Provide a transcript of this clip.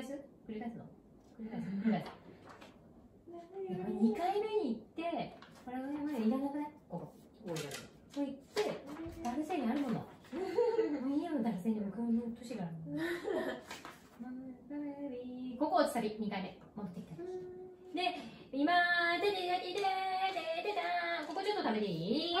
返す？繰り返すの？繰り返す繰り返す。2回目に行って、これはまでいらなくない？ここ。ここいらないそう言って、男性にあるもの。もういいよ、ダルセの年がある。ここ落ちたり、2回目。戻ってきた。で、今、でででででででここちょっと食べていい